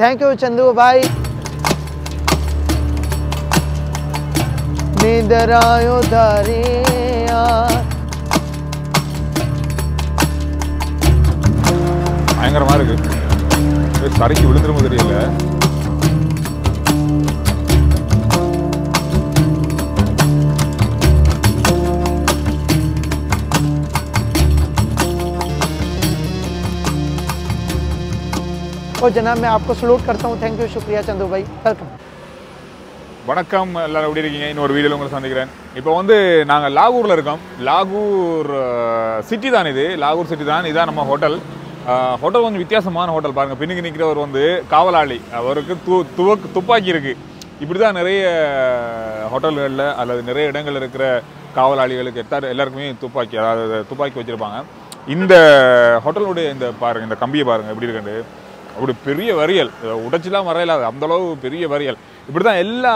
Thank you Chandu भाई नींदर आयो दरिया பயங்கரமா இருக்கு ஏய், சரிக்கு விழுந்துருமோ தெரியல और जनाब मैं आपको सलूट करता हूँ थैंक यू शुक्रिया चंदू भाई वेलकम வணக்கம் எல்லாரும் எப்படி இருக்கீங்க இன்னொரு வீடியோவில் உங்களை சந்திக்கிறேன் இப்போ வந்து நாங்கள் லாகூரில் இருக்கோம் லாகூர் சிட்டி தான் இது லாகூர் சிட்டி தான் இதான் நம்ம ஹோட்டல் ஹோட்டல் கொஞ்சம் வித்தியாசமான ஹோட்டல் பாருங்கள் பின்னுக்கு நிற்கிறவர் வந்து காவலாளி அவருக்கு து துவக்கு துப்பாக்கி இருக்குது இப்படி தான் நிறைய ஹோட்டல்களில் அல்லது நிறைய இடங்கள் இருக்கிற காவலாளிகளுக்கு எல்லாரும் எல்லாருக்குமே துப்பாக்கி அதாவது துப்பாக்கி வச்சுருப்பாங்க இந்த ஹோட்டலுடைய இந்த பாருங்கள் இந்த கம்பியை பாருங்கள் எப்படி இருக்குன்னு அப்படி பெரிய வரியல். உடைச்சிலாம் வரையலாது அந்த அளவு பெரிய வரியல். இப்படி தான் எல்லா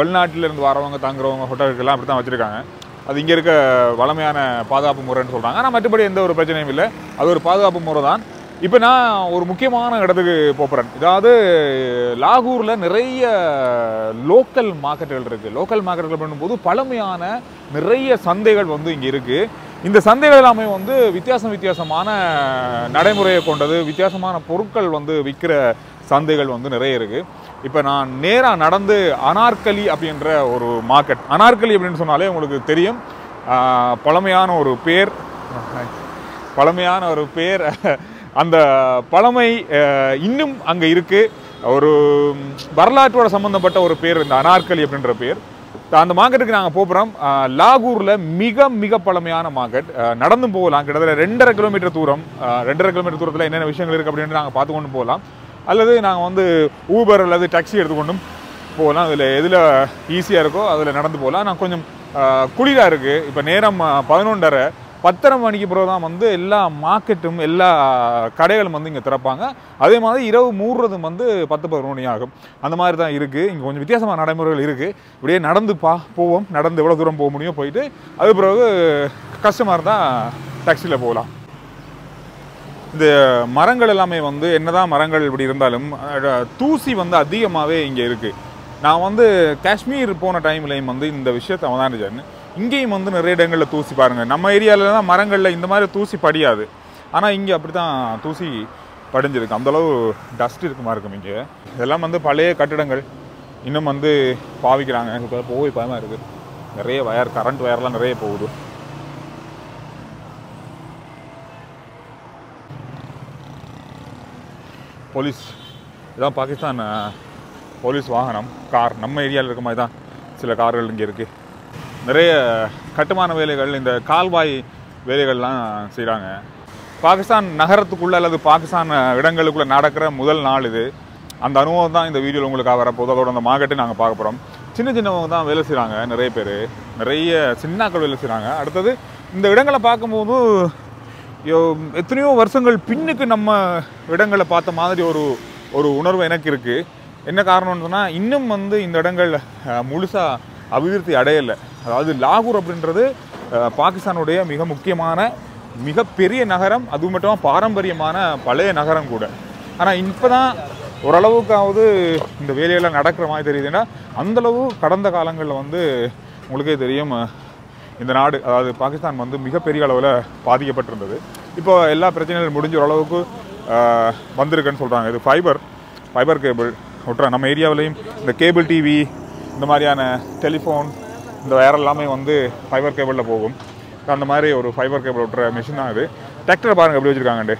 வெளிநாட்டிலேருந்து வரவங்க தங்குறவங்க ஹோட்டலுக்கெல்லாம் அப்படி தான் வச்சுருக்காங்க. அது இங்கே இருக்க வளமையான பாதுகாப்பு முறைன்னு சொல்கிறாங்க ஆனால் மற்றபடி எந்த ஒரு பிரச்சனையும் இல்லை. அது ஒரு பாதுகாப்பு முறை தான் இப்போ நான் ஒரு முக்கியமான இடத்துக்கு போகிறேன் அதாவது லாகூரில் நிறைய லோக்கல் மார்க்கெட்டுகள் இருக்குது லோக்கல் மார்க்கெட்டுகள் பண்ணும்போது பழமையான நிறைய சந்தைகள் வந்து இங்கே இருக்குது இந்த சந்தைகள் எல்லாமே வந்து வித்தியாசம் வித்தியாசமான நடைமுறையை கொண்டது வித்தியாசமான பொருட்கள் வந்து விற்கிற சந்தைகள் வந்து நிறைய இருக்குது இப்போ நான் நேராக நடந்து அனார்கலி அப்படின்ற ஒரு மார்க்கெட் அனார்கலி அப்படின்னு சொன்னாலே உங்களுக்கு தெரியும். பழமையான ஒரு பேர் பழமையான ஒரு பேர். அந்த பழமை இன்னும் அங்கே இருக்குது ஒரு வரலாற்றோட சம்மந்தப்பட்ட ஒரு பேர் இந்த அனார்கலி அப்படின்ற பேர். அந்த மார்க்கெட்டுக்கு நாங்கள் போகிறோம் லாகூரில் மிக மிக பழமையான மார்க்கெட். நடந்து போகலாம். கிட்டத்தட்ட ரெண்டரை கிலோமீட்டர் தூரம். ரெண்டரை கிலோமீட்டர் தூரத்தில் என்னென்ன விஷயங்கள் இருக்குது அப்படின்னு நாங்கள் பார்த்து கொண்டு போகலாம். அல்லது நாங்கள் வந்து ஊபர் அல்லது டாக்ஸி எடுத்துக்கொண்டும் போகலாம். அதில் எதில் ஈஸியாக இருக்கோ அதில் நடந்து போகலாம். நான் கொஞ்சம் குளிராக இருக்குது இப்போ நேரம் பதினொன்றரை. பத்தரை மணிக்கு பிறகு தான் வந்து எல்லா மார்க்கெட்டும் எல்லா கடைகளும் வந்து இங்கே திறப்பாங்க. அதே மாதிரி இரவு மூடுறதும் வந்து பத்து பதினொரு மணி ஆகும். அந்த மாதிரி தான் இருக்குது இங்கே கொஞ்சம் வித்தியாசமான நடைமுறைகள் இருக்குது இப்படியே நடந்து பா போவோம். நடந்து எவ்வளோ தூரம் போக முடியும் போயிட்டு அது பிறகு கஷ்டமாக இருந்தால் டாக்ஸியில் போகலாம். இந்த மரங்கள் எல்லாமே வந்து என்னதான் மரங்கள் இப்படி இருந்தாலும் தூசி வந்து அதிகமாகவே இங்கே இருக்குது நான் வந்து காஷ்மீர் போன டைம்லேயும் வந்து இந்த விஷயத்தை அவதானிச்சேன். இங்கேயும் வந்து நிறைய இடங்களில் தூசி பாருங்கள் நம்ம ஏரியாவில் தான் மரங்களில் இந்த மாதிரி தூசி படியாது. ஆனால் இங்கே அப்படி தான் தூசி படிஞ்சிருக்கு. அந்தளவு டஸ்ட் இருக்குமா இருக்கும் இங்கே? இதெல்லாம் வந்து பழைய கட்டிடங்கள். இன்னும் வந்து பாவிக்கிறாங்க. இப்போ போய் பயமாக இருக்குது நிறைய வயர் கரண்ட் வயர்லாம் நிறைய போகுது. போலீஸ் இதான் பாகிஸ்தான் போலீஸ் வாகனம் கார். நம்ம ஏரியாவில் இருக்க மாதிரி தான் சில கார்கள் இங்கே இருக்குது நிறைய கட்டுமான வேலைகள் இந்த கால்வாய் வேலைகள்லாம் செய்கிறாங்க பாகிஸ்தான் நகரத்துக்குள்ளே அல்லது பாகிஸ்தான் இடங்களுக்குள்ளே நடக்கிற முதல் நாள் இது. அந்த அனுபவம் தான் இந்த வீடியோவில் உங்களுக்காக வரப்போகுது. அதோட அந்த மார்க்கெட்டை நாங்கள் பார்க்க போகிறோம் சின்ன சின்னவங்க தான் வேலை செய்கிறாங்க நிறைய பேர். நிறைய சின்னாக்கள் வேலை செய்கிறாங்க அடுத்தது இந்த இடங்களை பார்க்கும்போது யோ- எத்தனையோ வருஷங்கள் பின்னுக்கு நம்ம இடங்களை பார்த்த மாதிரி ஒரு ஒரு உணர்வு எனக்கு இருக்குது என்ன காரணம்னு சொன்னால் இன்னும் வந்து இந்த இடங்கள் முழுசாக அபிவிருத்தி அடையலை. அதாவது லாகூர் அப்படின்றது பாகிஸ்தானுடைய மிக முக்கியமான மிகப்பெரிய நகரம் அது மட்டும் பாரம்பரியமான பழைய நகரம் கூட. ஆனால் இப்போ தான் ஓரளவுக்காவது இந்த வேலையெல்லாம் நடக்கிற மாதிரி தெரியுதுன்னா அந்தளவு கடந்த காலங்களில் வந்து உங்களுக்கே தெரியும் இந்த நாடு அதாவது பாகிஸ்தான் வந்து மிகப்பெரிய அளவில் பாதிக்கப்பட்டிருந்தது. இப்போ எல்லா பிரச்சனைகளும் முடிஞ்ச ஓரளவுக்கு வந்திருக்குன்னு சொல்கிறாங்க இது ஃபைபர் ஃபைபர் கேபிள் விட்றா நம்ம ஏரியாவிலையும் இந்த கேபிள் டிவி இந்த மாதிரியான டெலிஃபோன் இந்த வயர் எல்லாமே வந்து ஃபைபர் கேபிளில் போகும். அந்த மாதிரி ஒரு ஃபைபர் கேபிள் விட்டுற மிஷின் தான் இது. டிராக்டர் பாருங்கள் எப்படி வச்சுருக்காங்கண்டு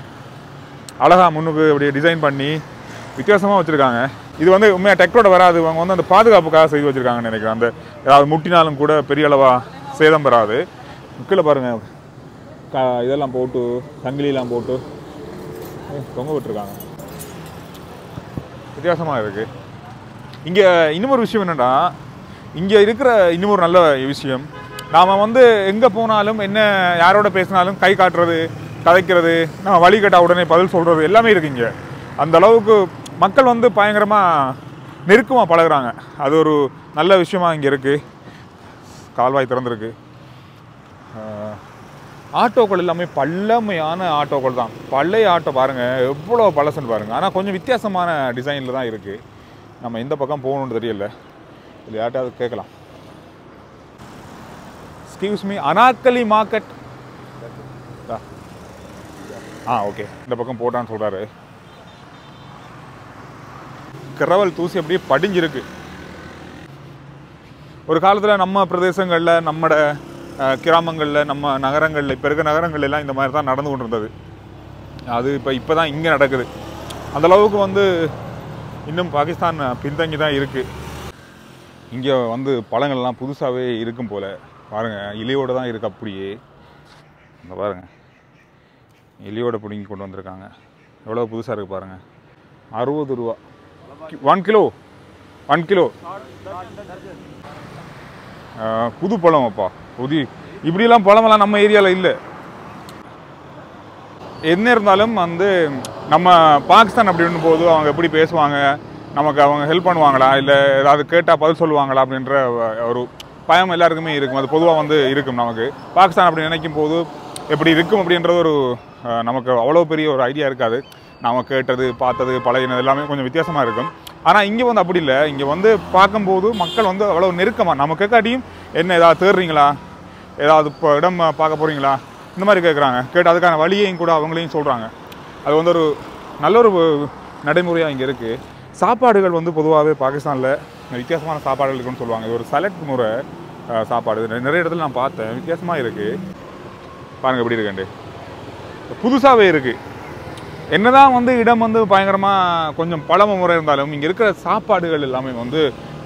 அழகா முன்னுக்கு அப்படியே டிசைன் பண்ணி வித்தியாசமாக வச்சுருக்காங்க. இது வந்து உண்மையாக டெக்டரோட வராது. அவங்க வந்து அந்த பாதுகாப்புக்காக செய்து வச்சுருக்காங்கன்னு நினைக்கிறேன். அந்த ஏதாவது முட்டினாலும் கூட பெரிய அளவாக சேதம் பெறாது. கீழே பாருங்கள் க இதெல்லாம் போட்டு சங்கிலியெல்லாம் போட்டு. தொங்க விட்டுருக்காங்க. வித்தியாசமாக இருக்குது இங்கே இன்னும் ஒரு விஷயம் என்னென்னா இங்கே இருக்கிற இன்னும் ஒரு நல்ல விஷயம். நாம் வந்து எங்கே போனாலும் என்ன யாரோட பேசினாலும் கை காட்டுறது கதைக்கிறது நம்ம வழி கேட்டால் உடனே பதில் சொல்கிறது எல்லாமே இருக்குது இங்கே. அந்த அளவுக்கு மக்கள் வந்து பயங்கரமாக நெருக்கமாக பழகுறாங்க. அது ஒரு நல்ல விஷயமா இங்கே இருக்குது கால்வாய் திறந்துருக்கு. ஆட்டோக்கள் எல்லாமே பழமையான ஆட்டோக்கள் தான். பழைய ஆட்டோ பாருங்கள் எவ்வளோ பழசுன்னு பாருங்கள் ஆனால் கொஞ்சம் வித்தியாசமான டிசைனில் தான் இருக்குது நம்ம எந்த பக்கம் போகணும்னு தெரியல. இது யார்ட்டாவது கேட்கலாம். எக்ஸ்கியூஸ் மீ அனாக்கலி மார்க்கெட் ஆ ஓகே இந்த பக்கம் போட்டான்னு சொல்கிறாரு கிரவல் தூசி அப்படியே படிஞ்சிருக்கு. ஒரு காலத்தில் நம்ம பிரதேசங்களில் நம்மட கிராமங்களில் நம்ம நகரங்களில் இப்போ இருக்க நகரங்கள் எல்லாம் இந்த மாதிரி தான் நடந்து கொண்டு இருந்தது அது இப்போ இப்போ தான் இங்கே நடக்குது. அந்த அளவுக்கு வந்து இன்னும் பாகிஸ்தான் பின்தங்கி தான் இருக்குது இங்கே வந்து பழங்கள்லாம் புதுசாகவே இருக்கும் போல். பாருங்கள் இலையோடு தான் இருக்குது அப்படியே. இந்த பாருங்கள் இலையோட பிடுங்கி கொண்டு வந்திருக்காங்க. எவ்வளோ புதுசாக இருக்குது பாருங்கள் அறுபது ரூபா. One kilo. One kilo. புது பழம் அப்பா. புது. இப்படியெல்லாம் பழமெல்லாம் நம்ம ஏரியாவில் இல்லை. என்ன இருந்தாலும் வந்து நம்ம பாகிஸ்தான் அப்படின்னு போது அவங்க எப்படி பேசுவாங்க? நமக்கு அவங்க ஹெல்ப் பண்ணுவாங்களா? இல்லை ஏதாவது கேட்டால் பதில் சொல்லுவாங்களா? அப்படின்ற ஒரு பயம் எல்லாருக்குமே இருக்கும். அது பொதுவாக வந்து இருக்கும் நமக்கு. பாகிஸ்தான் அப்படி நினைக்கும் போது எப்படி இருக்கும் அப்படின்றது ஒரு நமக்கு அவ்வளோ பெரிய ஒரு ஐடியா இருக்காது. நாம் கேட்டது பார்த்தது பழகினது எல்லாமே கொஞ்சம் வித்தியாசமாக இருக்கும். ஆனால் இங்கே வந்து அப்படி இல்லை. இங்கே வந்து பார்க்கும்போது மக்கள் வந்து அவ்வளோ நெருக்கமாக நம்ம கேட்காட்டியும் என்ன ஏதாவது தேடுறீங்களா? ஏதாவது இப்போ இடம் பார்க்க போகிறீங்களா இந்த மாதிரி கேட்குறாங்க கேட்டு அதுக்கான வழியையும் கூட அவங்களையும் சொல்கிறாங்க அது வந்து ஒரு நல்ல ஒரு நடைமுறையாக இங்கே இருக்குது சாப்பாடுகள் வந்து பொதுவாகவே பாகிஸ்தானில் வித்தியாசமான சாப்பாடுகள் இருக்குன்னு சொல்லுவாங்க. இது ஒரு சலட் முறை சாப்பாடு. நிறைய இடத்துல நான் பார்த்தேன். வித்தியாசமாக இருக்குது பாருங்கள் எப்படி இருக்கேன்ட்டு. புதுசாகவே இருக்குது என்னதான் வந்து இடம் வந்து பயங்கரமாக கொஞ்சம் பழம முறை இருந்தாலும் இங்கே இருக்கிற சாப்பாடுகள் எல்லாமே வந்து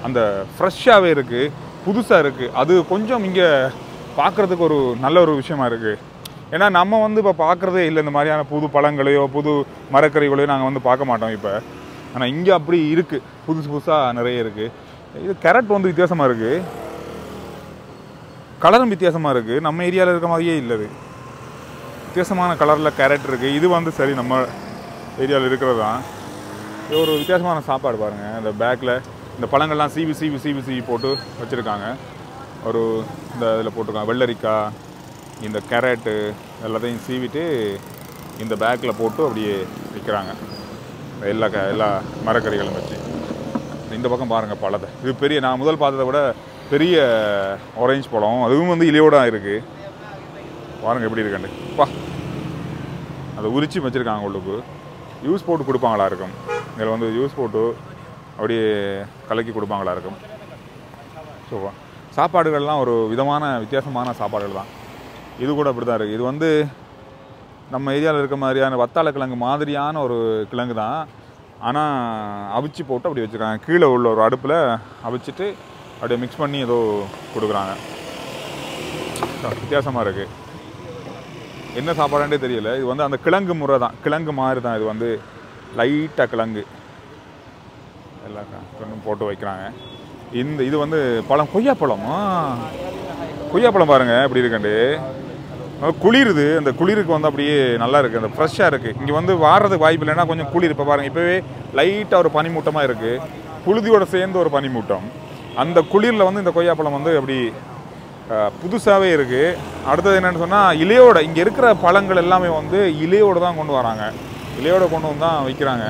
அந்த ஃப்ரெஷ்ஷாகவே இருக்குது புதுசாக இருக்குது அது கொஞ்சம் இங்கே பார்க்குறதுக்கு ஒரு நல்ல ஒரு விஷயமா இருக்குது ஏன்னா நம்ம வந்து இப்போ பார்க்குறதே இல்லை இந்த மாதிரியான புது பழங்களையோ புது மரக்கறிகளையோ நாங்கள் வந்து பார்க்க மாட்டோம் இப்போ. ஆனால் இங்கே அப்படி இருக்குது புதுசு புதுசாக நிறைய இருக்குது இது கேரட் வந்து வித்தியாசமாக இருக்குது கலரும் வித்தியாசமாக இருக்குது நம்ம ஏரியாவில் இருக்க மாதிரியே இல்லை இது வித்தியாசமான கலரில் கேரட் இருக்குது இது வந்து சரி நம்ம ஏரியாவில் இருக்கிறது தான். இது ஒரு வித்தியாசமான சாப்பாடு பாருங்கள் இந்த பேக்கில் இந்த பழங்கள்லாம் சீவி சீவி சீவி சீவி போட்டு வச்சுருக்காங்க. ஒரு இந்த இதில் போட்டிருக்காங்க. வெள்ளரிக்காய் இந்த கேரட்டு எல்லாத்தையும் சீவிட்டு இந்த பேக்கில் போட்டு அப்படியே விற்கிறாங்க. எல்லா க எல்லா மரக்கறிகளும் வச்சு. இந்த பக்கம் பாருங்கள் பழத்தை இது பெரிய நான் முதல் பார்த்ததை விட பெரிய ஆரஞ்ச் பழம். அதுவும் வந்து இலையோட தான் இருக்குது பாருங்கள் எப்படி இருக்கண்டு பா. அதை உரிச்சு வச்சுருக்காங்க உங்களுக்கு யூஸ் போட்டு கொடுப்பாங்களா இருக்கும். இதில் வந்து யூஸ் போட்டு அப்படியே கலக்கி கொடுப்பாங்களா இருக்கும். ஸோ சாப்பாடுகள்லாம் ஒரு விதமான வித்தியாசமான சாப்பாடுகள் தான். இது கூட அப்படி தான் இருக்குது இது வந்து நம்ம ஏரியாவில் இருக்க மாதிரியான வத்தாள கிழங்கு மாதிரியான ஒரு கிழங்கு தான். ஆனால் அவிச்சு போட்டு அப்படி வச்சுருக்காங்க. கீழே உள்ள ஒரு அடுப்பில் அவிச்சிட்டு அப்படியே மிக்ஸ் பண்ணி ஏதோ கொடுக்குறாங்க. வித்தியாசமாக இருக்குது என்ன சாப்பாடுன்றே தெரியல. இது வந்து அந்த கிழங்கு முறை தான். கிழங்கு மாதிரி தான் இது வந்து. லைட்டாக கிழங்கு. எல்லாம் கிழங்கும் போட்டு வைக்கிறாங்க. இந்த இது வந்து பழம். கொய்யாப்பழம்? கொய்யாப்பழம் பாருங்கள் எப்படி இருக்கண்டு குளிருது. அந்த குளிருக்கு வந்து அப்படியே நல்லா இருக்குது அந்த ஃப்ரெஷ்ஷாக இருக்குது இங்கே வந்து வாடுறதுக்கு வாய்ப்பு இல்லைன்னா கொஞ்சம் குளிர். இப்போ பாருங்கள் இப்போவே லைட்டாக ஒரு பனிமூட்டமாக இருக்குது புழுதியோட சேர்ந்து ஒரு பனிமூட்டம். அந்த குளிரில் வந்து இந்த கொய்யாப்பழம் வந்து அப்படி புதுசாகவே இருக்குது அடுத்தது என்னென்னு சொன்னால் இலையோட இங்கே இருக்கிற பழங்கள் எல்லாமே வந்து இலையோடு தான் கொண்டு வராங்க. இலையோட கொண்டு வந்து தான் வைக்கிறாங்க.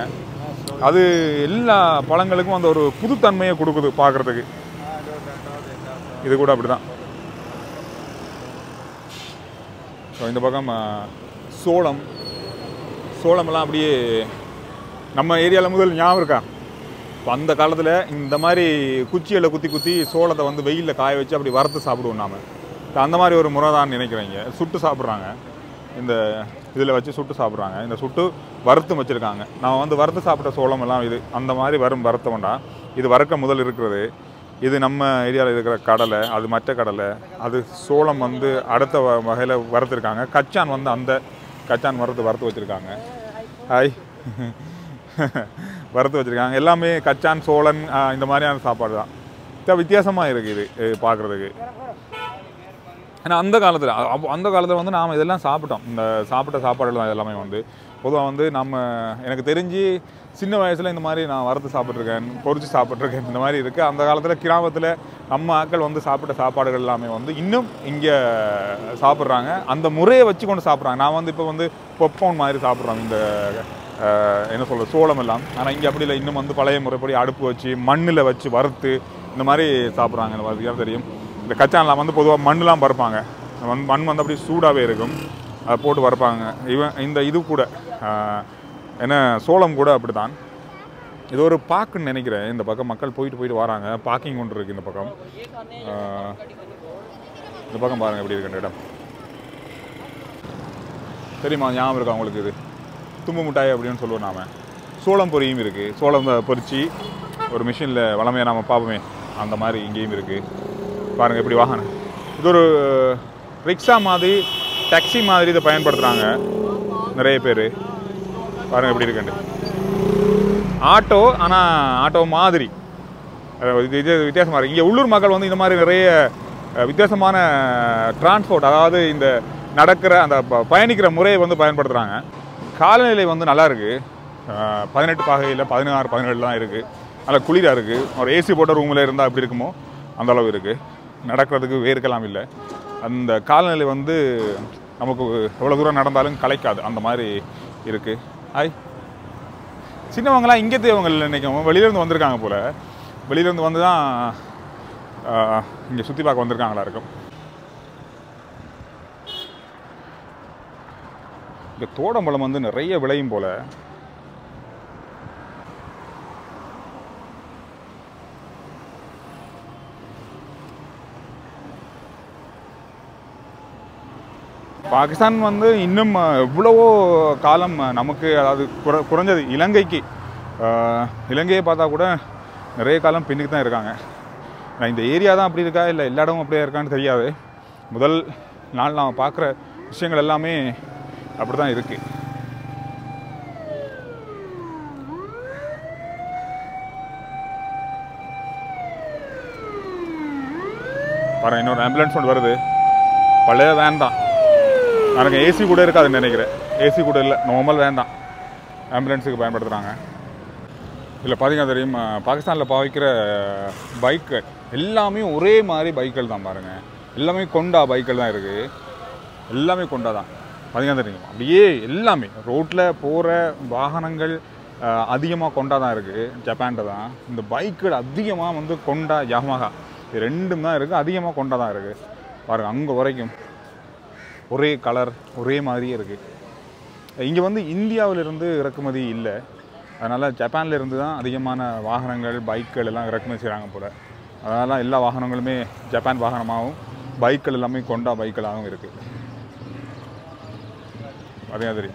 அது எல்லா பழங்களுக்கும் அந்த ஒரு புதுத்தன்மையை கொடுக்குது பார்க்குறதுக்கு இது கூட அப்படி தான் ஸோ இந்த பக்கம் சோளம். சோளமெல்லாம் அப்படியே நம்ம ஏரியாவில் முதல் ஞாபகம் இருக்கா? இப்போ அந்த காலத்தில் இந்த மாதிரி குச்சியில் குத்தி குத்தி சோளத்தை வந்து வெயிலில் காய வச்சு அப்படி வறுத்து சாப்பிடுவோம் நாம். அந்த மாதிரி ஒரு முறை தான் நினைக்கிறீங்க. சுட்டு சாப்பிட்றாங்க. இந்த இதில் வச்சு சுட்டு சாப்பிட்றாங்க. இந்த சுட்டு வறுத்து வச்சுருக்காங்க. நான் வந்து வறுத்து சாப்பிட்ட சோளம் எல்லாம் இது அந்த மாதிரி வரும் வறுத்த வேண்டாம் இது வறுக்க முதல் இருக்கிறது. இது நம்ம ஏரியாவில் இருக்கிற கடலை அது மற்ற கடலை அது சோளம் வந்து அடுத்த வகையில் வறுத்துருக்காங்க. கச்சான் வந்து அந்த கச்சான் வறுத்து வறுத்து வச்சுருக்காங்க. ஹாய். வறுத்து வச்சுருக்காங்க. எல்லாமே கச்சான் சோளன் இந்த மாதிரியான சாப்பாடு தான் வித்தியாசமாக இருக்குது இது பார்க்குறதுக்கு ஏன்னா அந்த காலத்தில் அந்த காலத்தில் வந்து நாம் இதெல்லாம் சாப்பிட்டோம். இந்த சாப்பிட்ட சாப்பாடுகள் தான் எல்லாமே வந்து. பொதுவாக வந்து நம்ம எனக்கு தெரிஞ்சு சின்ன வயசில் இந்த மாதிரி நான் வறுத்து சாப்பிட்ருக்கேன் பொறிச்சு சாப்பிட்ருக்கேன் இந்த மாதிரி இருக்குது அந்த காலத்தில் கிராமத்தில் நம்ம ஆட்கள் வந்து சாப்பிட்ட சாப்பாடுகள் எல்லாமே வந்து இன்னும் இங்கே சாப்பிட்றாங்க. அந்த முறையை வச்சு கொண்டு சாப்பிட்றாங்க. நான் வந்து இப்போ வந்து பொப்போன் மாதிரி சாப்பிட்றோம். இந்த என்ன சொல்கிறது சோளம் எல்லாம். ஆனால் இங்கே அப்படி இல்லை. இன்னும் வந்து பழைய முறைப்படி அடுப்பு வச்சு மண்ணில் வச்சு வறுத்து இந்த மாதிரி சாப்பிட்றாங்க. தெரியும். இந்த கச்சானெலாம் வந்து பொதுவாக மண்ணெலாம் பறப்பாங்க. மண் மண் வந்து அப்படியே சூடாகவே இருக்கும். அதை போட்டு வறுப்பாங்க இவன் இந்த இது கூட என்ன சோளம் கூட அப்படி தான் இது ஒரு பார்க்குன்னு நினைக்கிறேன். இந்த பக்கம் மக்கள் போயிட்டு போயிட்டு வராங்க. பார்க்கிங் ஒன்று இருக்குது இந்த பக்கம். இந்த பக்கம் பாருங்கள் எப்படி இருக்குன்ற இடம். தெரியுமா? ஞாபகம் இருக்கா அவங்களுக்கு இது? தும்பு மிட்டாய் அப்படின்னு சொல்லுவோம் நாம். சோளம் பொரியும் இருக்குது சோளம் பொரித்து ஒரு மிஷினில் வளமையாக நாம் பார்ப்போமே. அந்த மாதிரி இங்கேயும் இருக்குது பாருங்கள் இப்படி வாகனம். இது ஒரு ரிக்ஷா மாதிரி டாக்ஸி மாதிரி இதை பயன்படுத்துகிறாங்க நிறைய பேர். பாருங்கள் எப்படி இருக்குன்ட்டு ஆட்டோ ஆனால் ஆட்டோ மாதிரி. இது இது வித்தியாசமாக இருக்குது இங்கே உள்ளூர் மக்கள் வந்து இந்த மாதிரி நிறைய வித்தியாசமான டிரான்ஸ்போர்ட் அதாவது இந்த நடக்கிற அந்த ப- பயணிக்கிற முறையை வந்து பயன்படுத்துகிறாங்க காலநிலை வந்து நல்லா இருக்குது பதினெட்டு பாகையில் பதினாறு பதினேழு தான் இருக்குது நல்லா குளிராக இருக்குது ஒரு ஏசி போட்ட ரூமில் இருந்தால் அப்படி இருக்குமோ? அந்தளவு இருக்குது நடக்கிறதுக்கு வேர்க்கலாம் இல்லை. அந்த காலநிலை வந்து நமக்கு எவ்வளோ தூரம் நடந்தாலும் கலைக்காது. அந்த மாதிரி இருக்குது ஹாய் சின்னவங்களாம் இங்கே தேவங்க இல்லை நினைக்கும் வெளியிலேருந்து வந்திருக்காங்க போல். வெளியிலேருந்து வந்து தான் இங்கே சுற்றி பார்க்க வந்திருக்காங்களா இருக்கும். இந்த தோடம்பழம் வந்து நிறைய விளையும் போல். பாகிஸ்தான் வந்து இன்னும் எவ்வளவோ காலம் நமக்கு அதாவது குற குறைஞ்சது. இலங்கைக்கு இலங்கையை பார்த்தா கூட நிறைய காலம் பின்னுக்கு தான் இருக்காங்க. நான் இந்த ஏரியா தான் அப்படி இருக்கா? இல்லை எல்லா இடமும் அப்படியே இருக்கான்னு தெரியாது. முதல் நாள் நான் பார்க்குற விஷயங்கள் எல்லாமே அப்படி தான் இருக்குது பாருங்க இன்னொரு ஆம்புலன்ஸ் ஒன்று வருது. பழைய வேன் தான். எனக்கு ஏசி கூட இருக்காதுன்னு நினைக்கிறேன். ஏசி கூட இல்லை. நார்மல் வேன் தான். ஆம்புலன்ஸுக்கு பயன்படுத்துகிறாங்க இதில் பார்த்தீங்கன்னா தெரியும் பாகிஸ்தானில் பாவிக்கிற பைக்கு எல்லாமே ஒரே மாதிரி பைக்கள் தான் பாருங்கள் எல்லாமே கொண்டா பைக்கள் தான் இருக்குது எல்லாமே கொண்டா தான். பார்த்தீங்கன்னா தெரியும்? அப்படியே எல்லாமே. ரோட்டில் போகிற வாகனங்கள் அதிகமாக கொண்டா தான் இருக்குது ஜப்பான்கிட்ட தான். இந்த பைக்குகள் அதிகமாக வந்து கொண்டா யமஹா இது ரெண்டும் தான் இருக்குது அதிகமாக கொண்டா தான் இருக்குது பாருங்கள் அங்கே வரைக்கும். ஒரே கலர் ஒரே மாதிரியே இருக்குது இங்கே வந்து இந்தியாவிலிருந்து இறக்குமதி இல்லை. அதனால் ஜப்பான்லேருந்து தான் அதிகமான வாகனங்கள் பைக்குகள் எல்லாம் இறக்குமதி செய்கிறாங்க போல். அதனால் எல்லா வாகனங்களுமே ஜப்பான் வாகனமாகவும் பைக்கள் எல்லாமே கொண்டா பைக்களாகவும் இருக்குது அதே மாதிரி.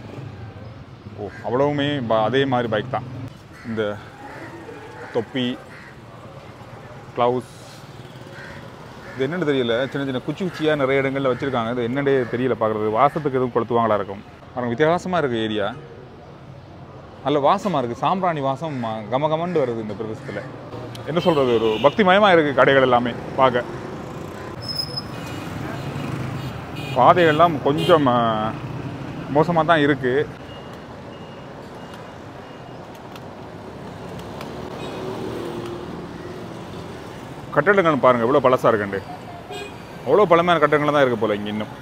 ஓ அவ்வளவுமே ப- அதே மாதிரி பைக் தான். இந்த தொப்பி க்ளவுஸ் இது என்னென்னு தெரியல. சின்ன சின்ன குச்சி குச்சியாக நிறைய இடங்களில் வச்சுருக்காங்க. இது என்னடே தெரியல பார்க்குறது வாசத்துக்கு எதுவும் கொளுத்துவாங்களா இருக்கும். அப்புறம் வித்தியாசமாக இருக்குது ஏரியா. நல்ல வாசமாக இருக்குது சாம்பிராணி வாசம் கம கமகமண்டு வருது இந்த பிரதேசத்தில். என்ன சொல்கிறது ஒரு பக்திமயமாக இருக்குது கடைகள் எல்லாமே பார்க்க. பாதைகள்லாம் கொஞ்சம் மோசமாக தான் இருக்குது கட்டடங்கள் பாருங்கள் எவ்வளோ பழசாக இருக்குண்டு அவ்வளோ பழமையான கட்டடங்கள் தான் இருக்குது போல் இங்கே இன்னும்.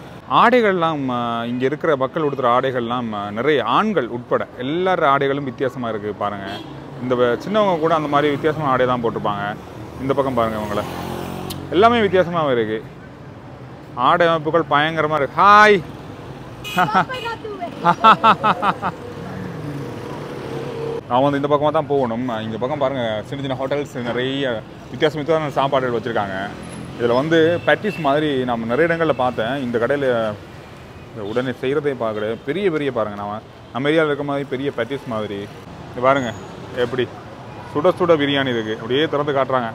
ஆடைகள்லாம் இங்கே இருக்கிற மக்கள் உடுத்துகிற ஆடைகள்லாம் நிறைய ஆண்கள் உட்பட எல்லார ஆடைகளும் வித்தியாசமாக இருக்குது பாருங்கள் இந்த சின்னவங்க கூட அந்த மாதிரி வித்தியாசமான ஆடை தான் போட்டிருப்பாங்க. இந்த பக்கம் பாருங்கள் இவங்கள. எல்லாமே வித்தியாசமாக இருக்குது ஆடை அமைப்புகள் பயங்கரமாக இருக்கு. ஹாய் நான் வந்து இந்த பக்கமாக தான் போகணும். இந்த பக்கம் பாருங்கள் சின்ன சின்ன ஹோட்டல்ஸ் நிறைய வித்தியாசம் வித்தியாசமான சாப்பாடுகள் வச்சுருக்காங்க. இதில் வந்து பேட்டிஸ் மாதிரி நம்ம நிறைய இடங்களில் பார்த்தேன். இந்த கடையில் உடனே செய்கிறதே பார்க்கல. பெரிய பெரிய பாருங்கள் நம்ம நம்ம ஏரியாவில் இருக்க மாதிரி பெரிய பேட்டிஸ் மாதிரி. இது பாருங்கள் எப்படி? சுட சுட பிரியாணி இருக்குது அப்படியே திறந்து காட்டுறாங்க.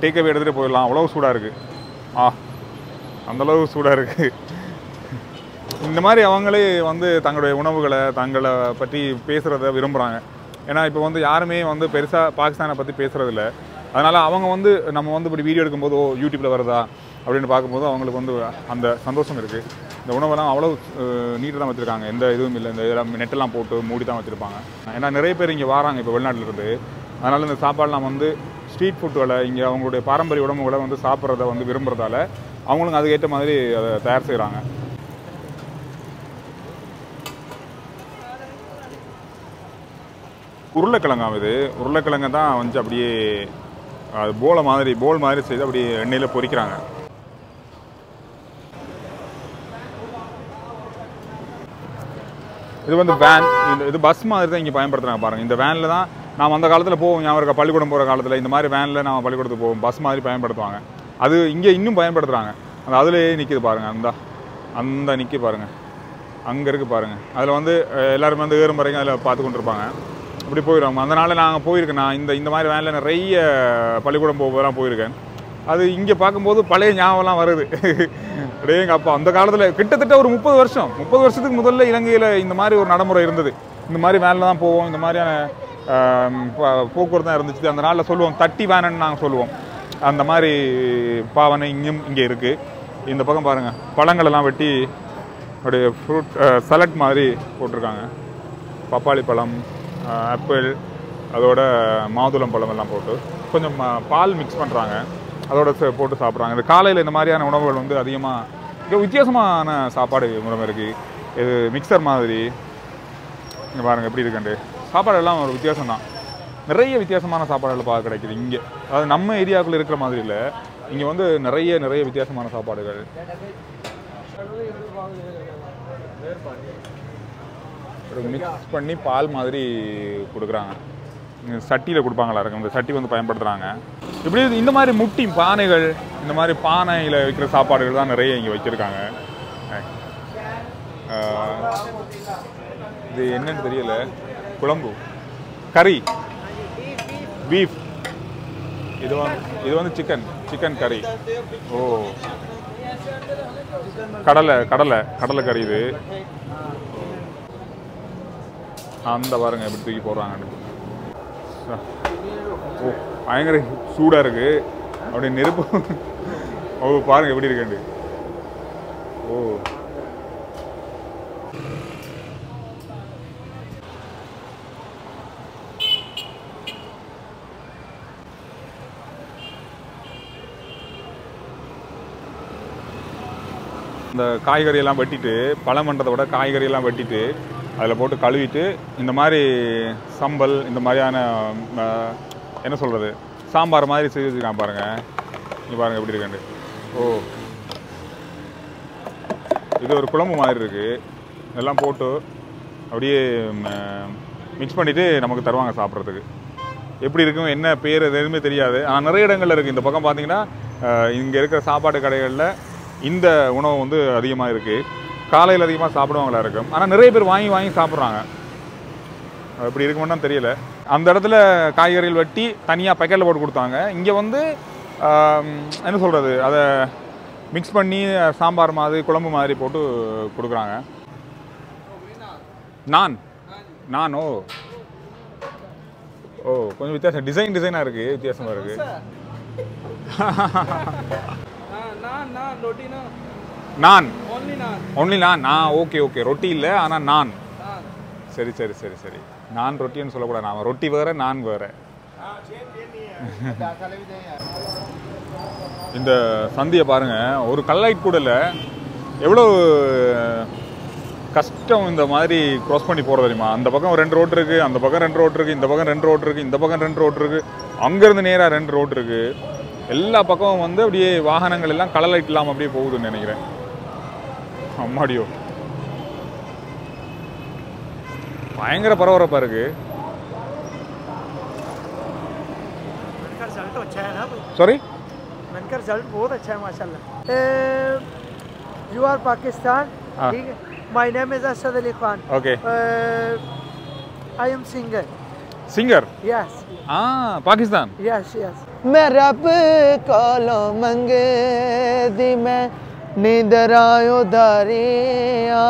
டேக்கவே எடுத்துகிட்டு போயிடலாம். அவ்வளோ சூடாக இருக்குது ஆ அந்தளவு சூடாக இருக்குது இந்த மாதிரி அவங்களே வந்து தங்களுடைய உணவுகளை தங்களை பற்றி பேசுகிறத விரும்புகிறாங்க ஏன்னா இப்போ வந்து யாருமே வந்து பெருசாக பாகிஸ்தானை பற்றி பேசுகிறதில்ல அதனால் அவங்க வந்து நம்ம வந்து இப்படி வீடியோ எடுக்கும்போது ஓ யூடியூப்பில் வருதா? அப்படின்னு பார்க்கும்போது அவங்களுக்கு வந்து அந்த சந்தோஷம் இருக்குது இந்த உணவெல்லாம் அவ்வளோ நீட்டாக தான் வச்சுருக்காங்க. எந்த இதுவும் இல்லை. இந்த இதெல்லாம் நெட்டெல்லாம் போட்டு மூடி தான் வச்சுருப்பாங்க. ஏன்னா நிறைய பேர் இங்கே வராங்க இப்போ வெளிநாட்டில் இருந்து அதனால் இந்த சாப்பாடெலாம் வந்து ஸ்ட்ரீட் ஃபுட்டுகளை இங்கே அவங்களுடைய பாரம்பரிய உணவுகளை வந்து சாப்பிட்றத வந்து விரும்புறதால அவங்களுக்கு அதுக்கேற்ற மாதிரி அதை தயார் செய்கிறாங்க உருளைக்கிழங்காம் இது உருளைக்கிழங்கை தான் வந்து அப்படியே அது போலை மாதிரி போல் மாதிரி செய்து அப்படியே எண்ணெயில் பொரிக்கிறாங்க. இது வந்து வேன் இந்த இது பஸ் மாதிரி தான் இங்கே பயன்படுத்துகிறாங்க பாருங்கள் இந்த வேனில் தான் நாம் அந்த காலத்தில் போவோம். ஞாபகம் இருக்கா? பள்ளிக்கூடம் போகிற காலத்தில் இந்த மாதிரி வேனில் நாம் பள்ளிக்கூடத்துக்கு போவோம். பஸ் மாதிரி பயன்படுத்துவாங்க. அது இங்கே இன்னும் பயன்படுத்துகிறாங்க அந்த அதுலேயே நிற்கிது பாருங்கள் அந்த அந்த நிற்கி பாருங்கள் அங்கே இருக்குது பாருங்கள் அதில் வந்து எல்லாருமே வந்து ஏறும் வரைக்கும் அதில் பார்த்து கொண்டு இருப்பாங்க அப்படி போயிடுவாங்க. அதனால் நாங்கள் போயிருக்கேன். நான் இந்த இந்த மாதிரி வேனில் நிறைய பள்ளிக்கூடம் போகலாம் போயிருக்கேன். அது இங்கே பார்க்கும்போது பழைய ஞாபகம்லாம் வருது. அப்படியே எங்கள் அப்பா அந்த காலத்தில் கிட்டத்தட்ட ஒரு முப்பது வருஷம். முப்பது வருஷத்துக்கு முதல்ல இலங்கையில் இந்த மாதிரி ஒரு நடைமுறை இருந்தது. இந்த மாதிரி வேனில் தான் போவோம். இந்த மாதிரியான போக்குவரத்து தான் இருந்துச்சு. அந்த நாளில் சொல்லுவோம் தட்டி வேனுன்னு நாங்கள் சொல்லுவோம். அந்த மாதிரி பாவனை இங்கேயும் இங்கே இருக்குது இந்த பக்கம் பாருங்கள் பழங்களெல்லாம் வெட்டி அப்படியே ஃப்ரூட் சலட் மாதிரி போட்டிருக்காங்க. பப்பாளி பழம் ஆப்பிள் அதோட மாதுளம் பழம் எல்லாம் போட்டு கொஞ்சம் பால் மிக்ஸ் பண்ணுறாங்க அதோட போட்டு சாப்பிட்றாங்க. இந்த காலையில் இந்த மாதிரியான உணவுகள் வந்து அதிகமாக இங்கே வித்தியாசமான சாப்பாடு முறை இருக்குது இது மிக்சர் மாதிரி. இங்கே பாருங்கள் எப்படி இருக்குண்டு சாப்பாடு எல்லாம் ஒரு வித்தியாசம் தான் நிறைய வித்தியாசமான சாப்பாடுகள் பார்க்க கிடைக்குது இங்கே. அதாவது நம்ம ஏரியாவுக்குள்ளே இருக்கிற மாதிரி இல்லை. இங்கே வந்து நிறைய நிறைய வித்தியாசமான சாப்பாடுகள். மிக்ஸ் பண்ணி பால் மாதிரி கொடுக்குறாங்க. சட்டியில் கொடுப்பாங்களா இருக்கும் இந்த சட்டி வந்து பயன்படுத்துகிறாங்க இப்படி இந்த மாதிரி முட்டி பானைகள் இந்த மாதிரி பானையில் வைக்கிற சாப்பாடுகள் தான் நிறைய இங்கே வச்சுருக்காங்க. இது என்னன்னு தெரியல. குழம்பு. கறி. பீஃப் இது வந்து இது வந்து சிக்கன் சிக்கன் கறி ஓ. கடலை கடலை கடலை கறி இது. அந்த பாருங்க எப்படி தூக்கி போடுறாங்கன்னு. ஓ பயங்கர சூடாக இருக்கு. அப்படியே நெருப்பு. ஓ பாருங்க எப்படி இருக்குண்டு ஓ. இந்த காய்கறியெல்லாம் வெட்டிட்டு பழம் பண்ணுறத விட காய்கறியெல்லாம் வெட்டிட்டு அதில் போட்டு கழுவிட்டு இந்த மாதிரி சம்பல் இந்த மாதிரியான என்ன சொல்கிறது சாம்பார் மாதிரி செய்து வச்சுருக்கான் பாருங்கள் இங்கே பாருங்கள் எப்படி இருக்குண்டு ஓ. இது ஒரு குழம்பு மாதிரி இருக்குது இதெல்லாம் போட்டு அப்படியே மிக்ஸ் பண்ணிவிட்டு நமக்கு தருவாங்க சாப்பிட்றதுக்கு. எப்படி இருக்கும் என்ன பேர் எதுவுமே தெரியாது. ஆனால் நிறைய இடங்களில் இருக்குது இந்த பக்கம் பார்த்தீங்கன்னா இங்கே இருக்கிற சாப்பாடு கடைகளில் இந்த உணவு வந்து அதிகமாக இருக்குது காலையில் அதிகமாக சாப்பிடுவாங்களா இருக்கும். ஆனால் நிறைய பேர் வாங்கி வாங்கி சாப்பிட்றாங்க. எப்படி இருக்குமென்னு தெரியல. அந்த இடத்துல காய்கறிகள் வெட்டி தனியாக பக்கெட்டில் போட்டு கொடுத்தாங்க. இங்கே வந்து என்ன சொல்கிறது அதை மிக்ஸ் பண்ணி சாம்பார் மாதிரி குழம்பு மாதிரி போட்டு கொடுக்குறாங்க. நான்? நானோ? ஓ கொஞ்சம் வித்தியாசம். டிசைன் டிசைனாக இருக்குது வித்தியாசமாக இருக்குது நான். ஒன்லி நான். நான். ஓகே ஓகே ரொட்டி இல்லை ஆனால் நான். சரி சரி சரி சரி. நான் ரொட்டின்னு சொல்லக்கூடாது. நான் ரொட்டி வேறு நான் வேறு. இந்த சந்தியை பாருங்கள் ஒரு கல்லாயிட் கூடல எவ்வளோ கஷ்டம் இந்த மாதிரி க்ராஸ் பண்ணி போகிறது தெரியுமா? அந்த பக்கம் ரெண்டு ரோட் இருக்குது அந்த பக்கம் ரெண்டு ரோட் இருக்குது இந்த பக்கம் ரெண்டு ரோட் இருக்குது இந்த பக்கம் ரெண்டு ரோட் இருக்குது அங்கேருந்து நேராக ரெண்டு ரோட் இருக்குது எல்லா பக்கமும் வந்து அப்படியே வாகனங்கள் எல்லாம் கலர் லைட் இல்லாமல் அப்படியே போகுதுன்னு நினைக்கிறேன். அம்மாடியோ பயங்கர பரபரப்பாக இருக்குது इनका रिजल्ट तो अच्छा है ना भाई சாரி इनका रिजल्ट बहुत अच्छा है माशाल्लाह यू आर पाकिस्तान हाँ। ठीक है my name is Asad Ali Khan okay I am singer singer yes ah Pakistan yes yes मैं रब कोलो मंगे दी मैं नींदर आयो दरिया।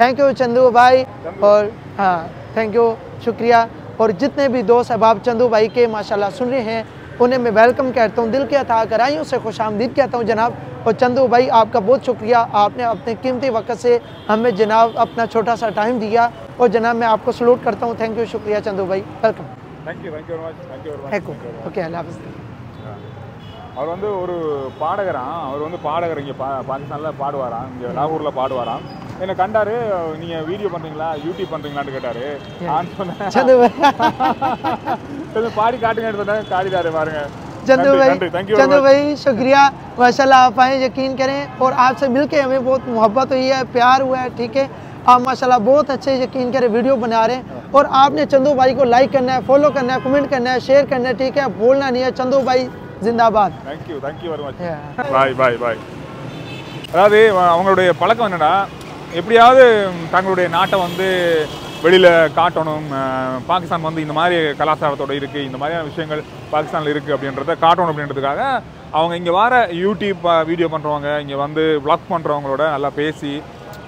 थैंक यू चंदू भाई और हाँ थैंक यू शुक्रिया। और जितने भी दोस्त अहबाब चंदू भाई के माशाल्लाह सुन रहे हैं उन्हें मैं वेलकम कहता हूँ दिल के अता कराई उसे खुश आमदीद कहता हूँ जनाब। और चंदू भाई आपका बहुत शुक्रिया आपने अपने कीमती वक्त से हमें जनाब अपना छोटा सा टाइम दिया। और जनाब मैं आपको सलूट करता हूँ थैंक यू शुक्रिया चंदू भाई welcome thank you thank you okay Allah அவர் வந்து ஒரு பாடகராம் அவர் வந்து பாடகர் இங்கே பா பாகிஸ்தானில் பாடுவாராம் இங்கே லாகூரில் பாடுவாராம் என்னை கண்டாரு நீங்கள் வீடியோ பண்ணுறீங்களா யூடியூப் பண்ணுறீங்களான்னு கேட்டாரு நான் சொன்னேன் चंदू भाई கொஞ்சம் பாடி காட்டுங்கன்னு சொன்னேன் காடிதாரு பாருங்க चंदू நன்றி, भाई நன்றி தேங்க்யூ चंदू भाई शुक्रिया माशाल्लाह आप आए यकीन करें और आपसे मिलके हमें बहुत मोहब्बत हुई है प्यार हुआ है ठीक है आप माशाल्लाह बहुत अच्छे यकीन करें वीडियो बना रहे हैं और आपने चंदू भाई को लाइक करना है फॉलो करना है कमेंट करना है शेयर करना है ठीक है भूलना नहीं है चंदू भाई zindabad. Thank you thank you very much bye bye bye அதாவது அவங்களுடைய பழக்கம் என்னென்னா எப்படியாவது தங்களுடைய நாட்டை வந்து வெளியில் காட்டணும் பாகிஸ்தான் வந்து இந்த மாதிரி கலாச்சாரத்தோடு இருக்குது இந்த மாதிரியான விஷயங்கள் பாகிஸ்தானில் இருக்குது அப்படின்றத காட்டணும் அப்படின்றதுக்காக அவங்க இங்கே வர யூடியூப் வீடியோ பண்ணுறவங்க இங்கே வந்து ப்ளாக் பண்ணுறவங்களோட நல்லா பேசி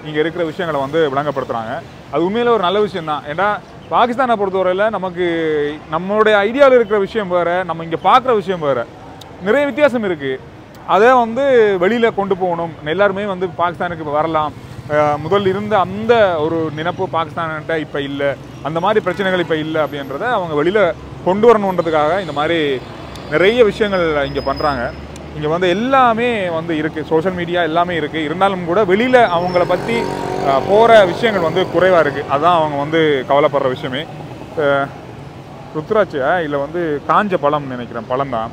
இங்கே இருக்கிற விஷயங்களை வந்து விளங்கப்படுத்துகிறாங்க அது உண்மையில் ஒரு நல்ல விஷயம் தான் ஏன்னா பாகிஸ்தானை பொறுத்தவரையில் நமக்கு நம்மளுடைய ஐடியாவில் இருக்கிற விஷயம் வேறு நம்ம இங்கே பார்க்குற விஷயம் வேறு. நிறைய வித்தியாசம் இருக்குது அதை வந்து வெளியில் கொண்டு போகணும். எல்லாருமே வந்து பாகிஸ்தானுக்கு வரலாம். முதல் இருந்த அந்த ஒரு நினப்பு பாகிஸ்தான்கிட்ட இப்போ இல்லை. அந்த மாதிரி பிரச்சனைகள் இப்போ இல்லை அப்படின்றத அவங்க வெளியில் கொண்டு வரணுன்றதுக்காக இந்த மாதிரி நிறைய விஷயங்கள் இங்கே பண்ணுறாங்க இங்கே வந்து எல்லாமே வந்து இருக்குது சோஷியல் மீடியா எல்லாமே இருக்குது இருந்தாலும் கூட வெளியில் அவங்கள பற்றி போகிற விஷயங்கள் வந்து குறைவாக இருக்குது அதுதான் அவங்க வந்து கவலைப்படுற விஷயமே. ருத்ராட்சியா இல்லை வந்து காஞ்ச பழம் நினைக்கிறேன். பழம் தான்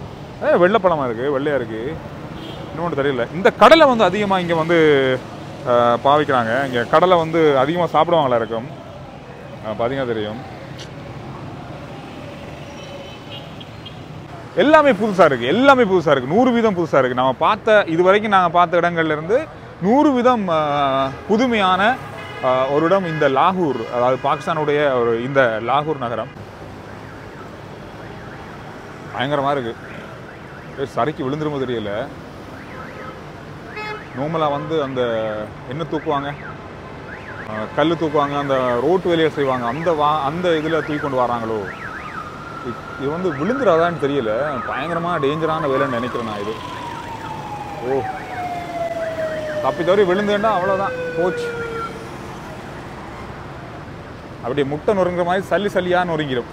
வெள்ளை பழமாக இருக்குது வெள்ளையாக இருக்குது இன்னொன்று தெரியல. இந்த கடலை வந்து அதிகமாக இங்கே வந்து பாவிக்கிறாங்க. இங்கே கடலை வந்து அதிகமாக சாப்பிடுவாங்களா இருக்கும். பார்த்தீங்கன்னா தெரியும். எல்லாமே புதுசாக இருக்குது எல்லாமே புதுசாக இருக்குது நூறு வீதம் புதுசாக இருக்குது நம்ம பார்த்த இது வரைக்கும் நாங்கள் பார்த்த இடங்கள்லேருந்து நூறு விதம் புதுமையான ஒரு இடம் இந்த லாகூர் அதாவது பாகிஸ்தானுடைய ஒரு இந்த லாகூர் நகரம். பயங்கரமாக இருக்குது சறுக்கி விழுந்துருமோ தெரியல. நோமலாக வந்து அந்த என்ன தூக்குவாங்க. கல் தூக்குவாங்க அந்த ரோட்டு வேலையை செய்வாங்க. அந்த வா அந்த இதில் தூக்கி கொண்டு வராங்களோ? இது வந்து விழுந்துடாதான்னு தெரியல. பயங்கரமாக டேஞ்சரான வேலைன்னு நினைக்கிறேன் நான் இது. ஓ. தப்பி தவறி விழுந்துன்னா அவ்வளோதான் போச்சு. அப்படியே முட்டை நொறுங்குற மாதிரி சல்லி சல்லியாக நொறுங்கிடும்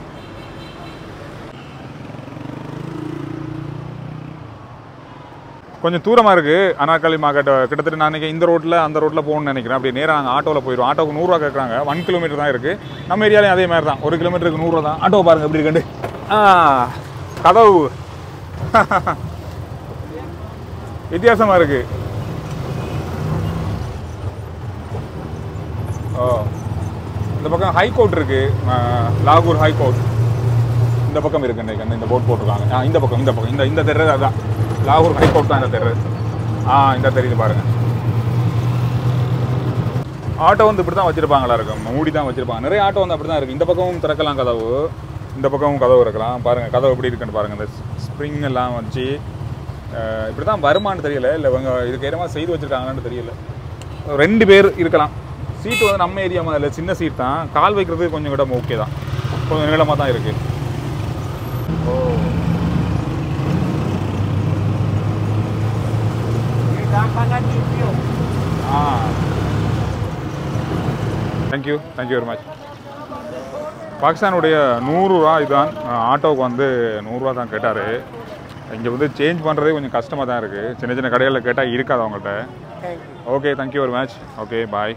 கொஞ்சம் தூரமாக இருக்குது அனாக்காளி மார்க்கெட் கிட்டத்தட்ட நான் இன்றைக்கி இந்த ரோட்டில் அந்த ரோட்டில் போகணும்னு நினைக்கிறேன். அப்படி நேராக நாங்கள் ஆட்டோவில் போயிடுவோம். ஆட்டோவுக்கு நூறுரூவா கேட்குறாங்க ஒன் கிலோமீட்டர் தான் இருக்குது நம்ம ஏரியாலையும் அதே மாதிரி தான் ஒரு கிலோமீட்டருக்கு நூறுரூவா தான். ஆட்டோ பாருங்க எப்படி இருக்குண்டு கதவு. வித்தியாசமாக இருக்குது ஓ. இந்த பக்கம் ஹை கோர்ட் இருக்குது லாகூர் ஹை கோர்ட் இந்த பக்கம் இருக்குது இந்த இந்த- போர்ட் போட்டிருக்காங்க. ஆ இந்த பக்கம் இந்த பக்கம். இந்த இந்த தெரு தான் லாகூர் ஹைகோர்ட் தான் இந்த தெரு. ஆ இந்த தெரியுது பாருங்க. ஆட்டோ வந்து இப்படி தான் வச்சிருப்பாங்களா இருக்கும். மூடி தான் வச்சிருப்பாங்க. நிறைய ஆட்டோ வந்து அப்படி தான் இருக்கு இந்த பக்கமும் திறக்கலாம் கதவு. இந்த பக்கமும் கதவு இருக்கலாம். பாருங்க கதவு எப்படி இருக்குன்னு பாருங்க. இந்த ஸ்ப்ரிங் எல்லாம் வச்சு இப்படி தான் வருமானு தெரியல. இல்லை இவங்க இதுக்கு ஏறமா செய்து வச்சிருக்காங்களான்னு தெரியல. ரெண்டு பேர் இருக்கலாம். சீட்டு வந்து நம்ம ஏரியா மாதிரி இல்லை. சின்ன சீட் தான். கால் வைக்கிறது கொஞ்சம் கூட ஓகே தான். கொஞ்சம் நீளமாக தான் இருக்குது oh ah thank you thank you very much பாகிஸ்தானுடைய நூறுரூவா இதுதான் ஆட்டோவுக்கு வந்து நூறுரூவா தான் கேட்டார். இங்கே வந்து சேஞ்ச் பண்ணுறதே கொஞ்சம் கஷ்டமாக தான் இருக்குது சின்ன சின்ன கடைகளில் கேட்டால் இருக்காது அவங்கள்ட்ட. Okay thank you very much okay bye